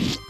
you.